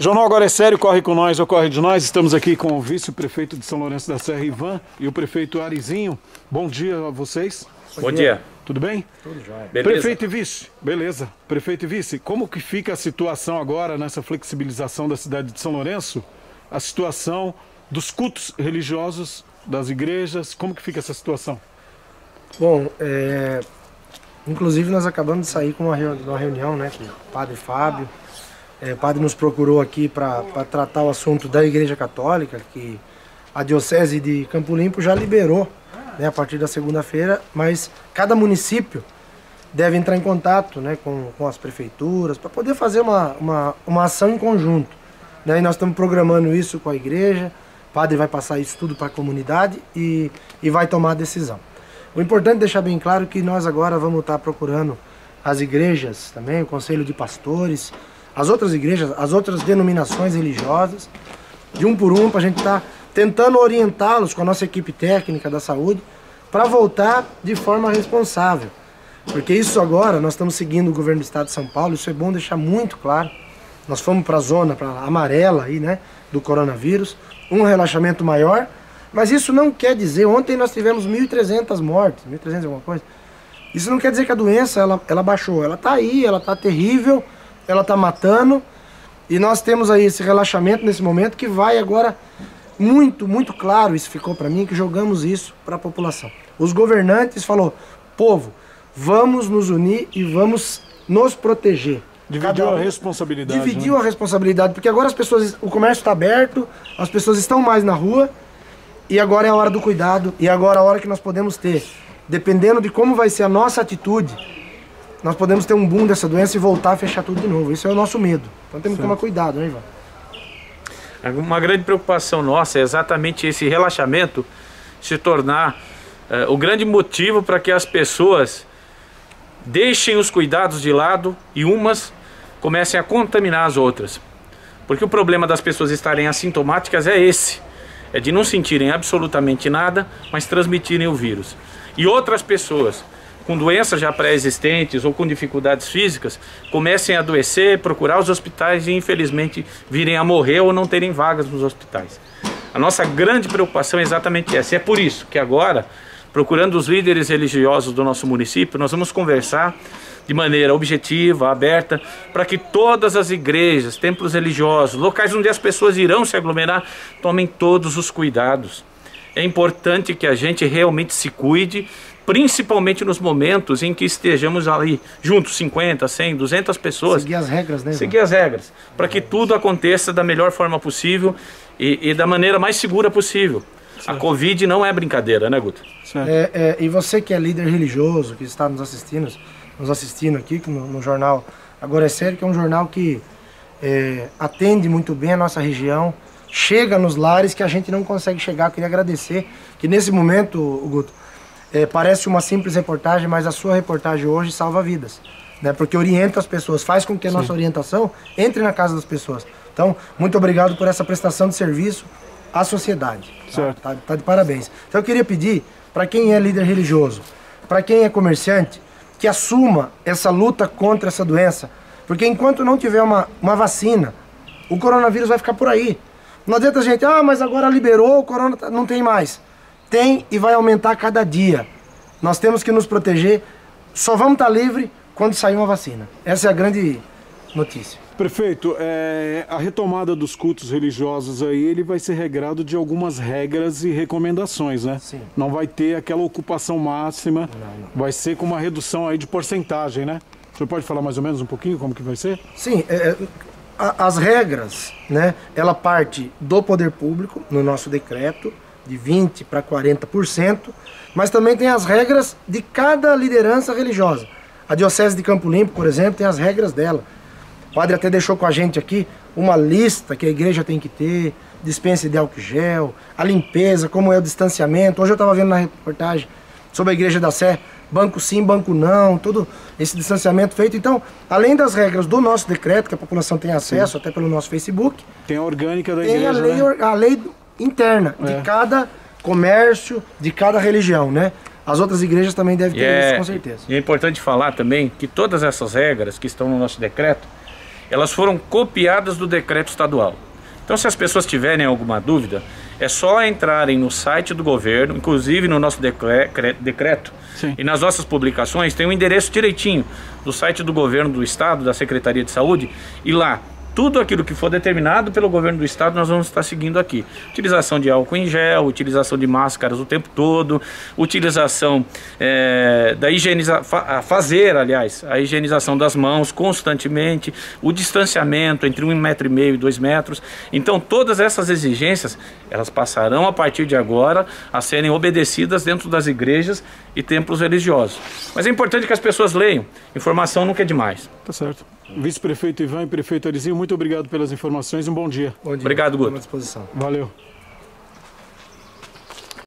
Jornal Agora é Sério, corre com nós, ocorre de nós. Estamos aqui com o vice-prefeito de São Lourenço da Serra, Ivan, e o prefeito Arizinho. Bom dia a vocês. Bom dia. Tudo bem? Tudo jóia. Beleza. Prefeito e vice, beleza. Prefeito e vice, como que fica a situação agora nessa flexibilização da cidade de São Lourenço? A situação dos cultos religiosos, das igrejas, como que fica essa situação? Bom, é, inclusive nós acabamos de sair com uma, uma reunião né, com o padre Fábio, é, o padre nos procurou aqui para tratar o assunto da Igreja Católica, que a Diocese de Campo Limpo já liberou né, a partir da segunda-feira, mas cada município deve entrar em contato né, com, com as prefeituras para poder fazer uma, uma, uma ação em conjunto. Né, e nós estamos programando isso com a igreja, o padre vai passar isso tudo para a comunidade e, e vai tomar a decisão. O importante é deixar bem claro que nós agora vamos estar procurando as igrejas também, o conselho de pastores, as outras igrejas, as outras denominações religiosas, de um por um, para a gente estar tá tentando orientá-los com a nossa equipe técnica da saúde para voltar de forma responsável. Porque isso agora, nós estamos seguindo o governo do estado de São Paulo, isso é bom deixar muito claro. Nós fomos para a zona pra amarela aí, né, do coronavírus, um relaxamento maior, mas isso não quer dizer, ontem nós tivemos 1.300 mortes, 1.300 alguma coisa. Isso não quer dizer que a doença ela, ela baixou, ela está aí, ela está terrível, ela está matando. E nós temos aí esse relaxamento nesse momento que vai agora muito, muito claro, isso ficou para mim, que jogamos isso para a população. Os governantes falou, povo, vamos nos unir e vamos nos proteger. Dividiu um, a responsabilidade. Dividiu né? a responsabilidade, porque agora as pessoas, o comércio está aberto, as pessoas estão mais na rua, e agora é a hora do cuidado, e agora é a hora que nós podemos ter, dependendo de como vai ser a nossa atitude, nós podemos ter um boom dessa doença e voltar a fechar tudo de novo. Isso é o nosso medo. Então temos que tomar cuidado, né, Ivan? Uma grande preocupação nossa é exatamente esse relaxamento se tornar é, o grande motivo para que as pessoas deixem os cuidados de lado e umas comecem a contaminar as outras. Porque o problema das pessoas estarem assintomáticas é esse: é de não sentirem absolutamente nada, mas transmitirem o vírus. E outras pessoas com doenças já pré-existentes ou com dificuldades físicas comecem a adoecer, procurar os hospitais e infelizmente virem a morrer ou não terem vagas nos hospitais. A nossa grande preocupação é exatamente essa. E é por isso que agora, procurando os líderes religiosos do nosso município, nós vamos conversar de maneira objetiva, aberta, para que todas as igrejas, templos religiosos, locais onde as pessoas irão se aglomerar, tomem todos os cuidados. É importante que a gente realmente se cuide, principalmente nos momentos em que estejamos ali juntos, 50, 100, 200 pessoas. Seguir as regras, né? Seguir as regras, para que tudo aconteça da melhor forma possível e, e da maneira mais segura possível. Certo. A Covid não é brincadeira, né, Guto? É, é, e você que é líder religioso, que está nos assistindo, nos assistindo aqui no, no jornal Agora é Sério, que é um jornal que é, atende muito bem a nossa região, chega nos lares que a gente não consegue chegar. Eu queria agradecer que nesse momento, Guto, é, parece uma simples reportagem, mas a sua reportagem hoje salva vidas. Né? Porque orienta as pessoas, faz com que a nossa Sim. orientação entre na casa das pessoas. Então, muito obrigado por essa prestação de serviço à sociedade. Certo. Tá, tá, tá de parabéns. Então, eu queria pedir para quem é líder religioso, para quem é comerciante, que assuma essa luta contra essa doença. Porque enquanto não tiver uma, uma vacina, o coronavírus vai ficar por aí. Não adianta a gente, ah, mas agora liberou, o corona tá, não tem mais tem e vai aumentar cada dia. Nós temos que nos proteger. Só vamos estar livre quando sair uma vacina. Essa é a grande notícia. Prefeito, é, a retomada dos cultos religiosos aí, ele vai ser regrado de algumas regras e recomendações, né? Sim. Não vai ter aquela ocupação máxima, não, não. vai ser com uma redução aí de porcentagem, né? Você pode falar mais ou menos um pouquinho como que vai ser? Sim, é, é as regras, né? Ela parte do poder público no nosso decreto, de 20% para 40%, mas também tem as regras de cada liderança religiosa. A Diocese de Campo Limpo, por exemplo, tem as regras dela. O padre até deixou com a gente aqui uma lista que a igreja tem que ter, dispensa de álcool gel, a limpeza, como é o distanciamento. Hoje eu estava vendo na reportagem sobre a igreja da Sé, banco sim, banco não, todo esse distanciamento feito. Então, além das regras do nosso decreto, que a população tem acesso sim. até pelo nosso Facebook, tem a orgânica da tem igreja, a lei, né? a lei interna é. de cada comércio, de cada religião, né? As outras igrejas também devem ter é, isso, com certeza. E é importante falar também que todas essas regras que estão no nosso decreto, elas foram copiadas do decreto estadual. Então, se as pessoas tiverem alguma dúvida, é só entrarem no site do governo, inclusive no nosso decreto Sim. e nas nossas publicações, tem o um endereço direitinho do site do governo do estado, da Secretaria de Saúde, e lá tudo aquilo que for determinado pelo governo do estado nós vamos estar seguindo aqui. Utilização de álcool em gel, utilização de máscaras o tempo todo, utilização é, da higienização, fazer, aliás, a higienização das mãos constantemente, o distanciamento entre um metro e meio e dois metros. Então todas essas exigências, elas passarão a partir de agora a serem obedecidas dentro das igrejas e templos religiosos. Mas é importante que as pessoas leiam. Informação nunca é demais. Tá certo. Vice-prefeito Ivan e prefeito Arizinho, muito obrigado pelas informações e um bom dia. Bom dia. Obrigado, Guto. à disposição. Valeu.